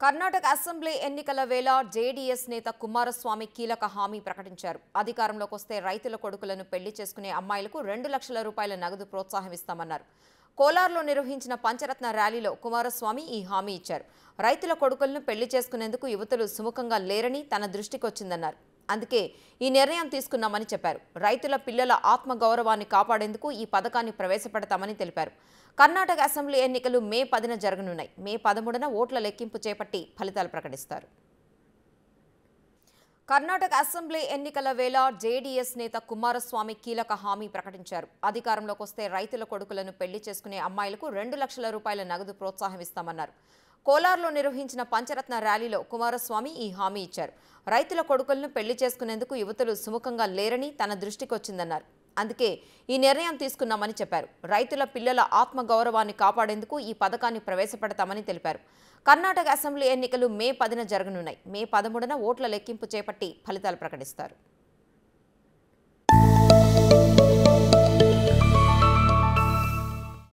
Karnataka assembly ఎన్నికల వేళ JDS నేత కుమారస్వామి కీలక హామీ ప్రకటించారు. అధికారంలోకి వస్తే రైతుల కొడుకులను పెళ్ళి చేసుకునే అమ్మాయిలకు రెండు లక్షల రూపాయల నగదు ప్రోత్సాహం ఇస్తామన్నారు. కోలార్లో నిర్వహించిన పంచరత్న ర్యాలీలో కుమారస్వామి ఈ హామీ ఇచ్చారు. రైతుల కొడుకులను పెళ్ళి చేసుకునేందుకు యువతులు సుముఖంగా లేరని తన దృష్టికి వచ్చిందన్నారు అందుకే ఈ నిర్ణయం తీసుకున్నామని చెప్పారు. రైతుల పిల్లల ఆత్మగౌరవాన్ని కాపాడేందుకు ఈ పథకాన్ని ప్రవేశపెడతామని తెలిపారు. కర్ణాటక అసెంబ్లీ ఎన్నికలు మే పదిన జరగనున్నాయి. మే పదమూడున ఓట్ల లెక్కింపు చేపట్టి ఫలితాలు ప్రకటిస్తారు. కర్ణాటక అసెంబ్లీ ఎన్నికల వేళ జేడీఎస్ నేత కుమారస్వామి కీలక హామీ ప్రకటించారు. అధికారంలోకి వస్తే రైతుల కొడుకులను పెళ్ళి చేసుకునే అమ్మాయిలకు రెండు లక్షల రూపాయల నగదు ప్రోత్సాహం ఇస్తామన్నారు. కోలార్లో నిర్వహించిన పంచరత్న ర్యాలీలో కుమారస్వామి ఈ హామీ ఇచ్చారు. రైతుల కొడుకులను పెళ్ళి చేసుకునేందుకు యువతులు సుముఖంగా లేరని తన దృష్టికి వచ్చిందన్నారు. అందుకే ఈ నిర్ణయం తీసుకున్నామని చెప్పారు. రైతుల పిల్లల ఆత్మగౌరవాన్ని కాపాడేందుకు ఈ పథకాన్ని ప్రవేశపెడతామని తెలిపారు. కర్ణాటక అసెంబ్లీ ఎన్నికలు మే పదిన జరగనున్నాయి. మే పదమూడున ఓట్ల లెక్కింపు చేపట్టి ఫలితాలు ప్రకటిస్తారు.